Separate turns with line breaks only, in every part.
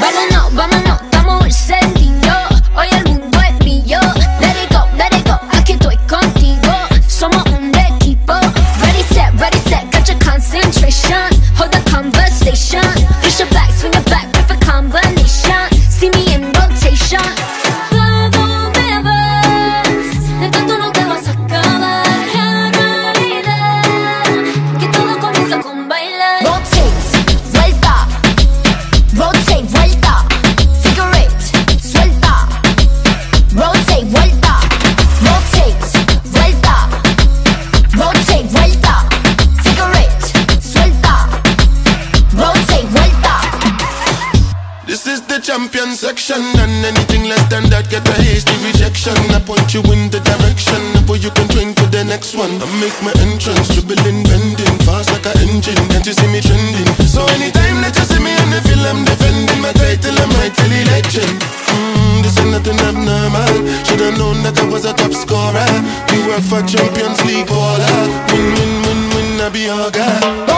Vámonos, vámonos, estamos encendidos. Hoy el mundo es mío. It go, go, aquí estoy contigo. Somos un equipo. Ready, set, ready, set, got your concentration. Hold the conversation. Push back, swing your back,
the champion section, and anything less than that get a hasty rejection. I point you in the direction where you can drink to the next one. I make my entrance, dribbling, bending, fast like an engine. Can't you see me trending? So anytime that you see me and I feel I'm defending my title, I'm rightfully legend. Mm, this ain't nothing abnormal. Should've known that I was a top scorer. We work for Champions League baller. Win, win, win, win, I be your guy.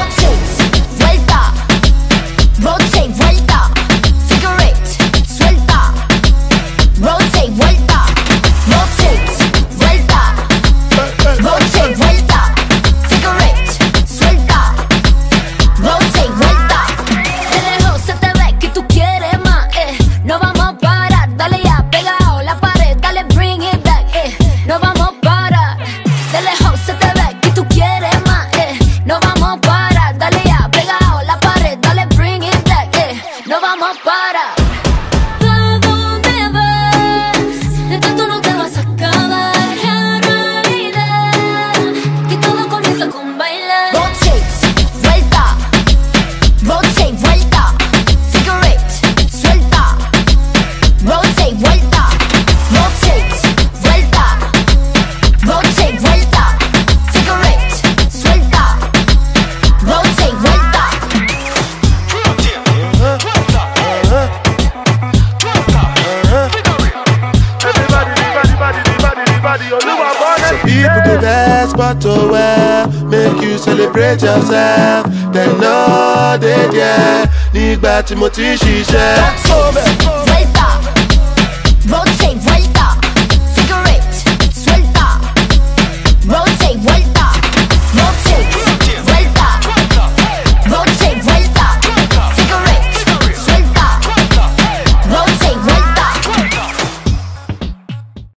best spot oh to wear make you celebrate yourself. Then no dey there nígbà tí mo ti ṣiṣẹ́.